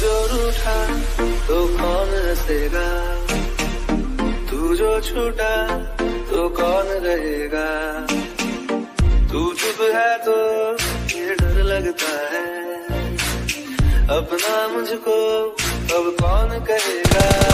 ज़ोर उठा तो कौन रसेगा तू जो छूटा तो कौन रहेगा तू चुप है तो ये डर लगता है अपना मुझको अब कौन कहेगा